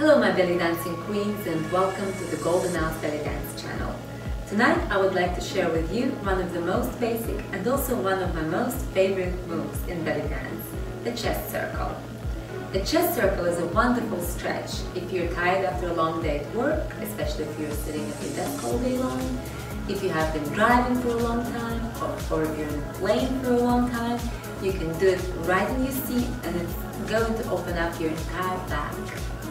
Hello my belly dancing queens and welcome to the Golden Isles Belly Dance channel. Tonight I would like to share with you one of the most basic and also one of my most favorite moves in belly dance, the chest circle. The chest circle is a wonderful stretch if you're tired after a long day at work, especially if you're sitting at your desk all day long, if you have been driving for a long time, or, or if you're in a plane for a long time, you can do it right in your seat and it's going to open up your entire back,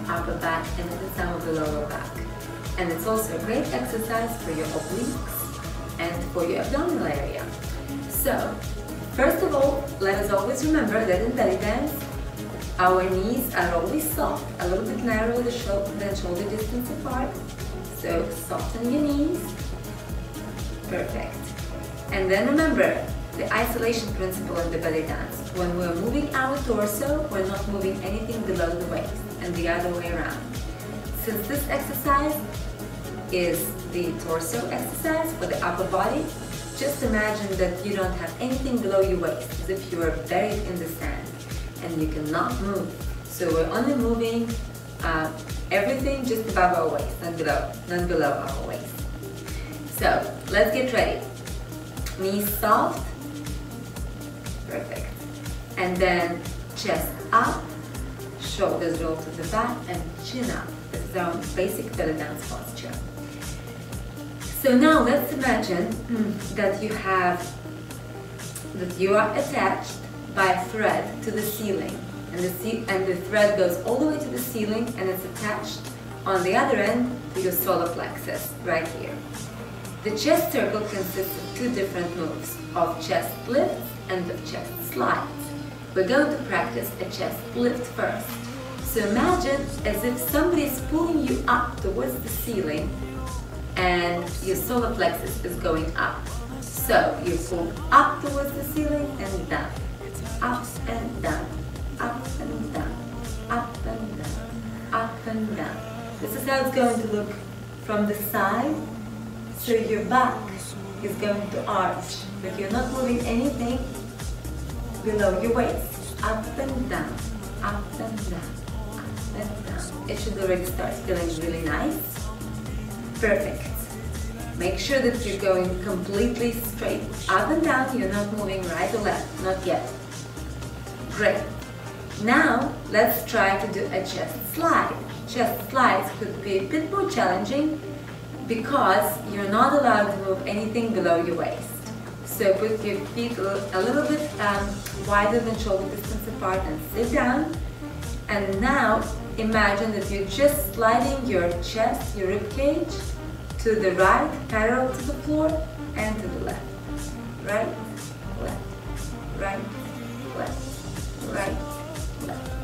upper back and even some of the lower back. And it's also a great exercise for your obliques and for your abdominal area. So, first of all, let us always remember that in belly dance, our knees are always soft, a little bit narrower than shoulder distance apart. So soften your knees. Perfect. And then remember, the isolation principle in the belly dance. When we're moving our torso, we're not moving anything below the waist and the other way around. Since this exercise is the torso exercise for the upper body, just imagine that you don't have anything below your waist, as if you are buried in the sand and you cannot move. So we're only moving uh, everything just above our waist, not below, not below our waist. So let's get ready. Knees soft, Perfect. And then chest up, shoulders roll to the back, and chin up. This is our basic belly dance posture. So now let's imagine hmm, that you have, that you are attached by a thread to the ceiling. And the, and the thread goes all the way to the ceiling and it's attached on the other end to your solar plexus, right here. The chest circle consists of two different moves, of chest lifts and of chest slides. We're going to practice a chest lift first. So imagine as if somebody is pulling you up towards the ceiling and your solar plexus is going up. So you pull up towards the ceiling and down, up and down, up and down, up and down, up and down. This is how it's going to look from the side. So your back is going to arch, but you're not moving anything below your waist. Up and down, up and down, up and down. It should already start feeling really nice. Perfect. Make sure that you're going completely straight. Up and down, you're not moving right or left, not yet. Great. Now, let's try to do a chest slide. Chest slides could be a bit more challenging because you're not allowed to move anything below your waist. So put your feet a little bit um, wider than shoulder distance apart and sit down. And now imagine that you're just sliding your chest, your rib cage, to the right, parallel to the floor, and to the left. Right, left, right, left, right, left,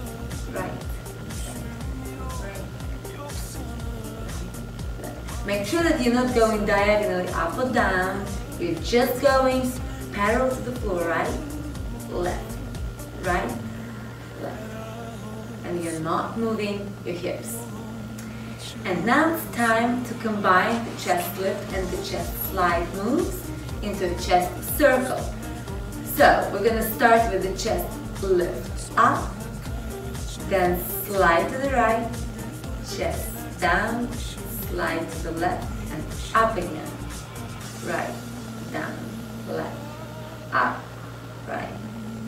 Make sure that you're not going diagonally up or down. You're just going parallel to the floor, right? Left, right, left. And you're not moving your hips. And now it's time to combine the chest lift and the chest slide moves into a chest circle. So we're gonna start with the chest lift up, then slide to the right, chest down, slide to the left and up again. Right, down, left, up, right,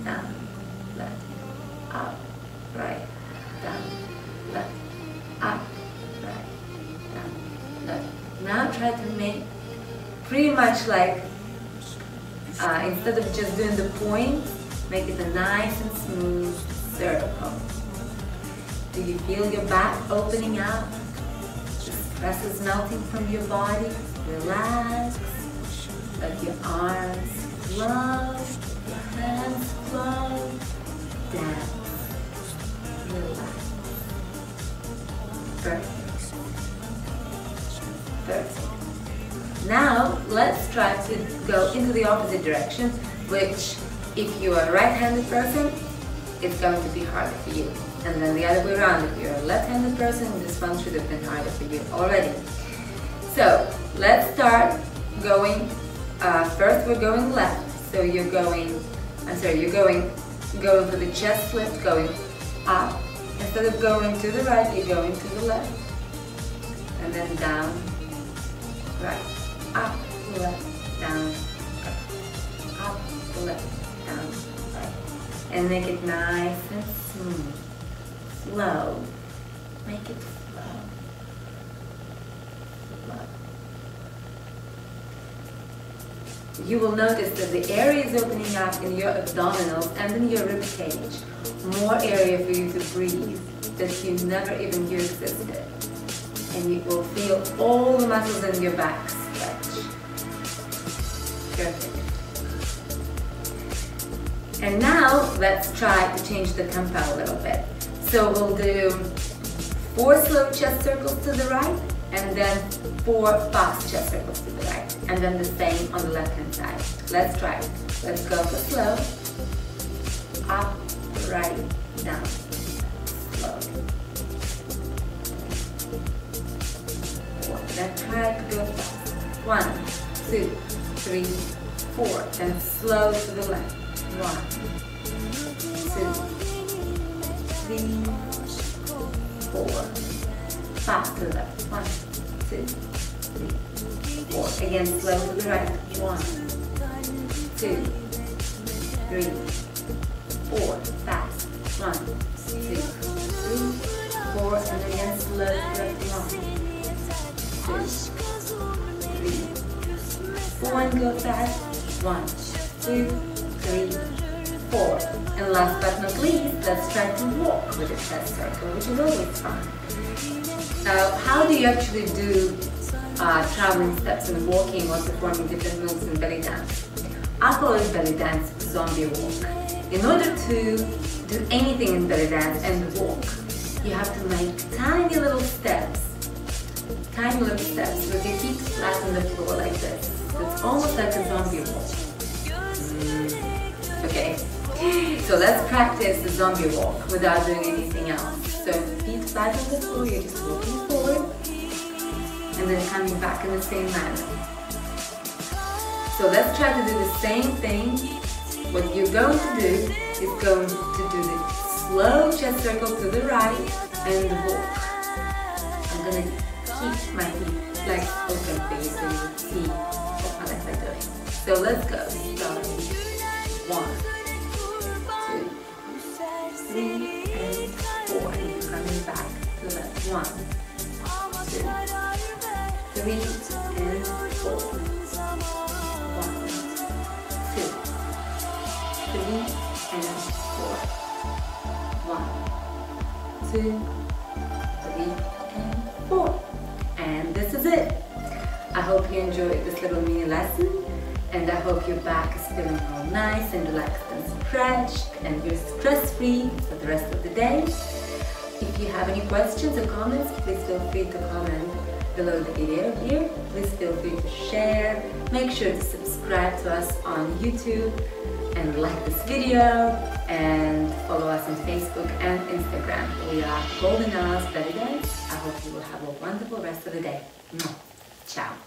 down, left, up, right, down, left, up, right, down, left. Now try to make pretty much like, uh, instead of just doing the point, make it a nice and smooth circle. Do you feel your back opening up? Stress is melting from your body. Relax. Let your arms close, your hands close. Down. Relax. Perfect. Perfect. Now, let's try to go into the opposite direction, which if you are a right-handed person, it's going to be harder for you. And then the other way around, if you're a left-handed person, this one should have been harder for you already. So let's start going, uh, first we're going left. So you're going, I'm sorry, you're going, going to the chest lift, going up. Instead of going to the right, you're going to the left. And then down, right, up, left, down, up, left, down, right. And make it nice and smooth, slow. Make it slow. Slow. You will notice that the area is opening up in your abdominals and in your rib cage. More area for you to breathe that you never even knew existed. And you will feel all the muscles in your back stretch. Perfect. And now let's try to change the tempo a little bit. So we'll do four slow chest circles to the right and then four fast chest circles to the right and then the same on the left hand side. Let's try it. Let's go for slow. Up, right, down. Slow. Then try to go. One, two, three, four. Then slow to the left. One, two, three, four. Fast to the left. One, two, three, four. Again, slow to the right. One, two, three, four. Fast. One, two, three, four. And again, slow to the left. One, two, three, four. And go fast. One, two, three, four. And last but not least, let's try to walk with a chest circle, which is always fun. Now, how do you actually do uh, traveling steps and walking or performing different moves in belly dance? I call it belly dance zombie walk. In order to do anything in belly dance and walk, you have to make tiny little steps, tiny little steps with your feet flat on the floor like this. It's almost like a zombie walk. Okay, so let's practice the zombie walk without doing anything else. So feet flat on the floor, you're just walking forward and then coming back in the same manner. So let's try to do the same thing. What you're going to do is going to do the slow chest circle to the right and the walk. I'm gonna keep my feet legs open for you so you can see what my legs are doing. So let's go. Start. One, three, and four. And you're coming back to left. One, two, three, and four. One, two, three, and four. One, two, three, and four. And this is it. I hope you enjoyed this little mini lesson and I hope your back is feeling all nice and relaxed and stretched and you're stress-free for the rest of the day. If you have any questions or comments, please feel free to comment below the video here. Please feel free to share. Make sure to subscribe to us on YouTube and like this video and follow us on Facebook and Instagram. We are Golden Isles Belly Dance. I hope you will have a wonderful rest of the day. Ciao.